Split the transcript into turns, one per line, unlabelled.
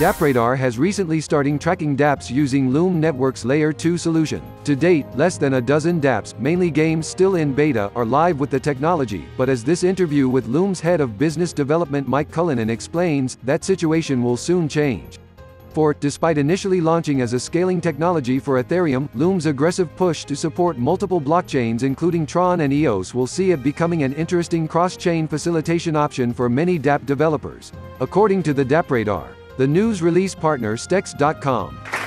DappRadar has recently started tracking dApps using Loom Network's Layer 2 solution. To date, less than a dozen dApps, mainly games still in beta, are live with the technology, but as this interview with Loom's head of business development Mike Cullinan explains, that situation will soon change. For, despite initially launching as a scaling technology for Ethereum, Loom's aggressive push to support multiple blockchains including Tron and EOS will see it becoming an interesting cross-chain facilitation option for many dApp developers. According to the DappRadar, the news release partner Stex.com.